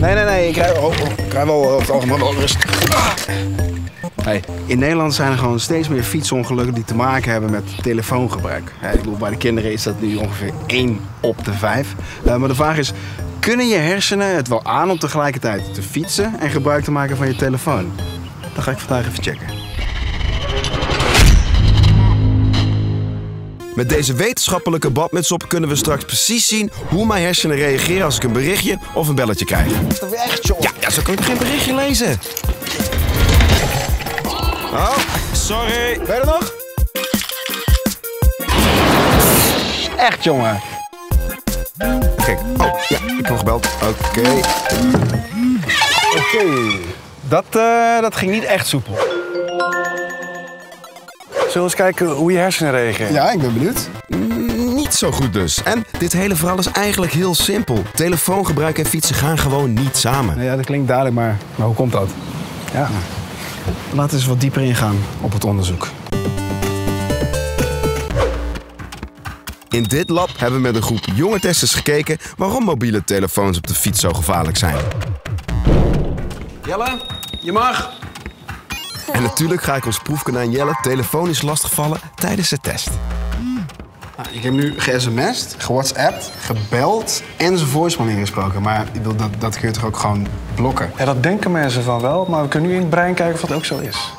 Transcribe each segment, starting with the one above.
Nee, nee, nee. Ik krijg, oh, oh, ik wel op het algemeen wel. Ah. Hey, in Nederland zijn er gewoon steeds meer fietsongelukken die te maken hebben met telefoongebruik. Ik bedoel, bij de kinderen is dat nu ongeveer 1 op de 5. Uh, maar de vraag is, kunnen je hersenen het wel aan om tegelijkertijd te fietsen en gebruik te maken van je telefoon? Dat ga ik vandaag even checken. Met deze wetenschappelijke badmuts op kunnen we straks precies zien hoe mijn hersenen reageren als ik een berichtje of een belletje krijg. Echt, joh? Ja, ja zo kan ik geen berichtje lezen. Oh, sorry. Ben je er nog? Echt, jongen. Kijk, oh, ja, ik heb gebeld. Oké. Oké. Dat, uh, dat ging niet echt soepel. Zullen we eens kijken hoe je hersenen reageren? Ja, ik ben benieuwd. Niet zo goed dus. En dit hele verhaal is eigenlijk heel simpel. Telefoongebruik en fietsen gaan gewoon niet samen. Ja, dat klinkt duidelijk, maar, maar hoe komt dat? Ja. Laten we eens wat dieper ingaan op het onderzoek. In dit lab hebben we met een groep jonge testers gekeken waarom mobiele telefoons op de fiets zo gevaarlijk zijn. Jelle, je mag. En natuurlijk ga ik ons proefkonijn Jelle telefonisch lastigvallen tijdens de test. Nou, ik heb nu ge-sms'd, ge-whatsappt, gebeld en zijn voicemail ingesproken. Maar ik wil, dat, dat kun je toch ook gewoon blokken? Ja, dat denken mensen van wel, maar we kunnen nu in het brein kijken of dat ook zo is.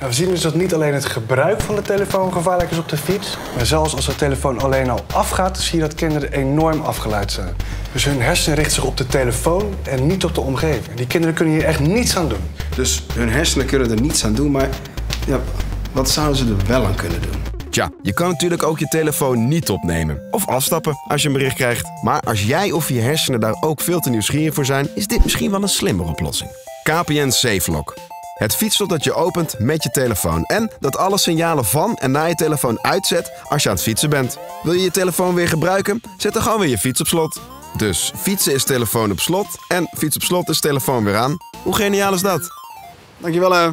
Nou, we zien dus dat niet alleen het gebruik van de telefoon gevaarlijk is op de fiets, maar zelfs als de telefoon alleen al afgaat, zie je dat kinderen enorm afgeleid zijn. Dus hun hersenen richten zich op de telefoon en niet op de omgeving. Die kinderen kunnen hier echt niets aan doen. Dus hun hersenen kunnen er niets aan doen, maar ja, wat zouden ze er wel aan kunnen doen? Tja, je kan natuurlijk ook je telefoon niet opnemen. Of afstappen als je een bericht krijgt. Maar als jij of je hersenen daar ook veel te nieuwsgierig voor zijn, is dit misschien wel een slimmere oplossing. KPN SafeLock. Het fietslot dat je opent met je telefoon. En dat alle signalen van en naar je telefoon uitzet als je aan het fietsen bent. Wil je je telefoon weer gebruiken? Zet dan gewoon weer je fiets op slot. Dus fietsen is telefoon op slot en fiets op slot is telefoon weer aan. Hoe geniaal is dat? Dankjewel, hè.